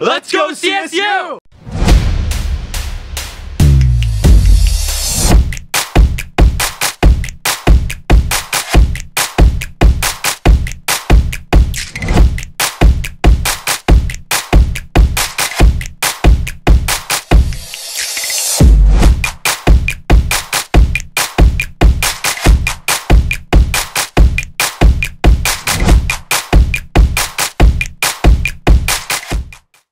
Let's go CSU!